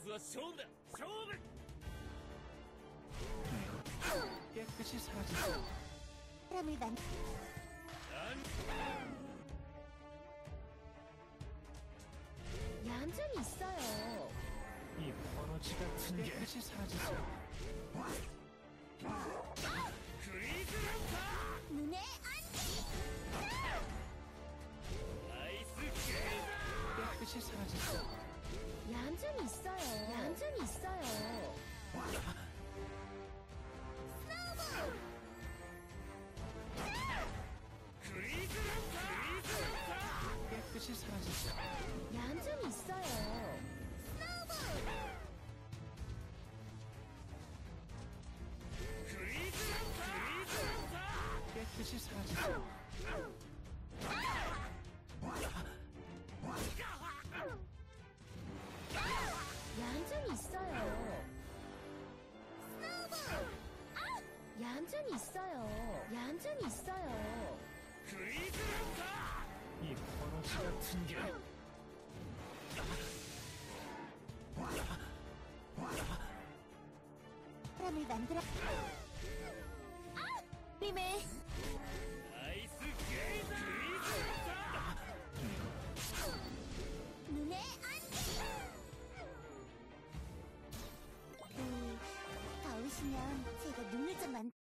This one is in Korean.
ずは勝負だ勝負 깨끗이 사라졌어. 사람을 만 なん 얌전히 있어요. 이 버러지 같은 게 깨끗이 사라졌어. クリーズラン 눈에 안기. ターアイスゲイ 깨끗이 사라졌어. 얌전히 있어요. 얌전히 있어요. 깨끗이 사라졌어. 얌전 있어요. 깨끗이 사라졌어. 반전이 있어요. 그이그란다! 이 같은 게. 사람을 만들어. 아! 리메. 나이스 게이다! 눈에 안. 그 더우시면 제가 눈을 좀 만.